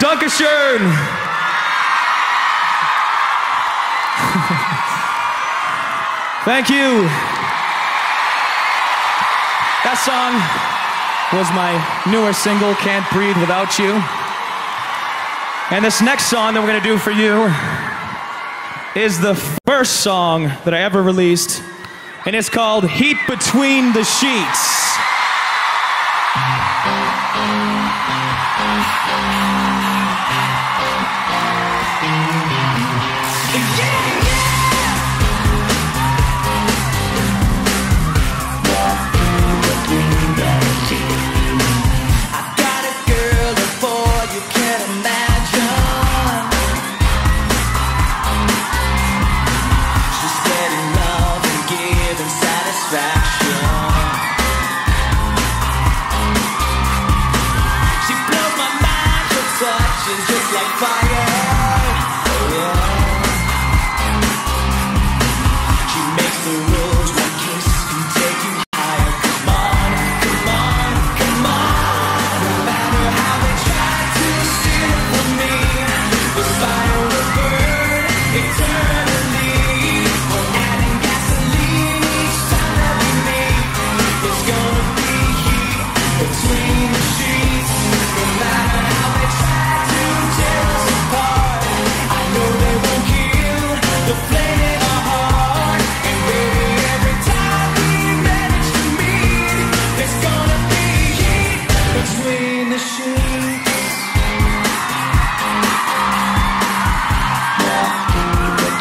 Dankeschön. Thank you. That song was my newer single, Can't Breathe Without You. And this next song that we're going to do for you is the first song that I ever released, and it's called Heat Between the Sheets. Thank you. just like fire.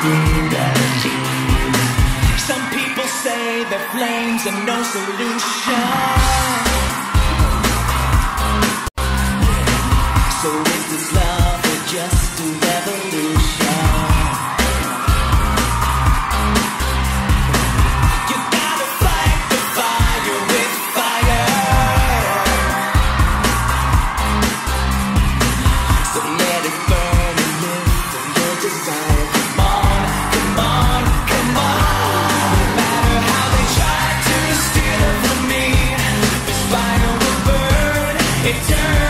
Some people say the flames are no solution. So is this love? return.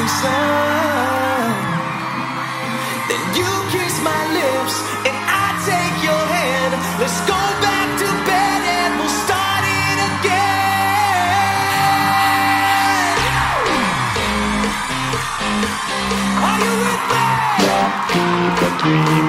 every sound. Then you kiss my lips and I take your hand. Let's go back to bed and we'll start it again. Are you with me?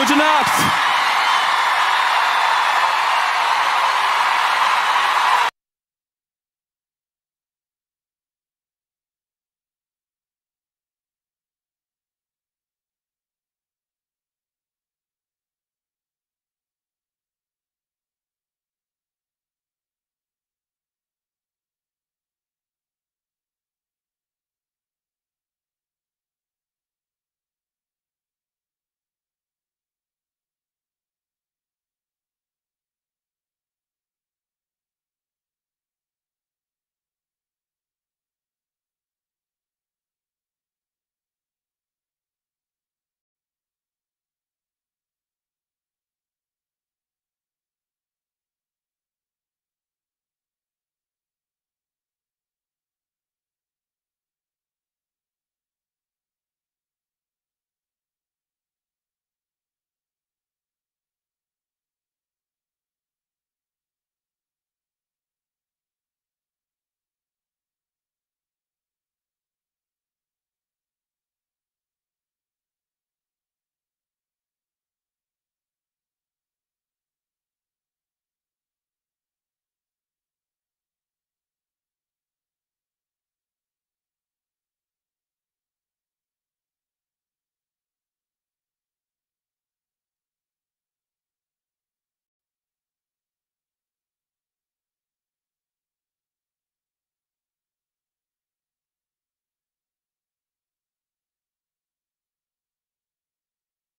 Gute Nacht!